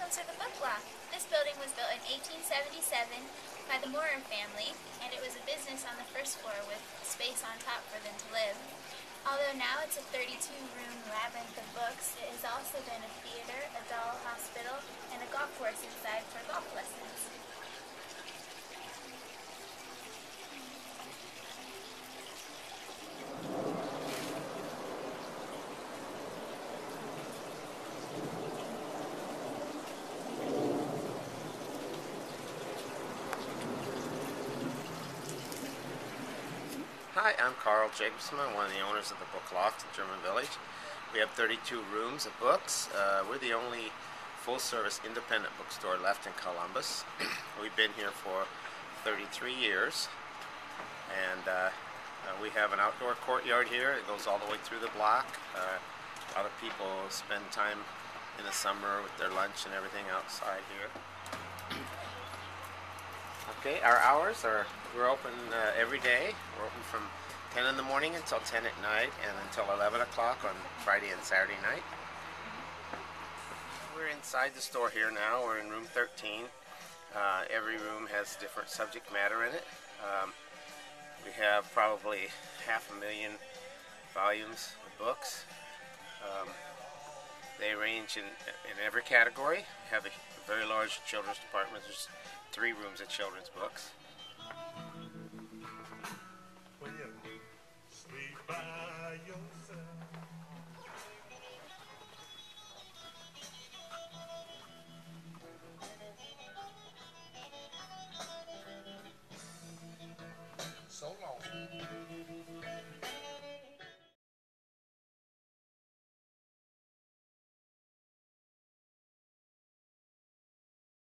welcome to the Book Loft. This building was built in 1877 by the Moorer family, and it was a business on the first floor with space on top for them to live. Although now it's a 32-room labyrinth of books, it has also been a theater, a doll hospital, and a golf course inside for golf lessons. Hi, I'm Carl Jacobson. I'm one of the owners of the Book Loft in German Village. We have 32 rooms of books. Uh, we're the only full-service independent bookstore left in Columbus. We've been here for 33 years, and uh, uh, we have an outdoor courtyard here. It goes all the way through the block. Uh, a lot of people spend time in the summer with their lunch and everything outside here. Okay, our hours are we're open uh, every day. We're open from 10 in the morning until 10 at night, and until 11 o'clock on Friday and Saturday night. We're inside the store here now. We're in room 13. Uh, every room has different subject matter in it. Um, we have probably half a million volumes of books. Um, they range in, in every category. Have a very large children's department. There's three rooms of children's books. So long.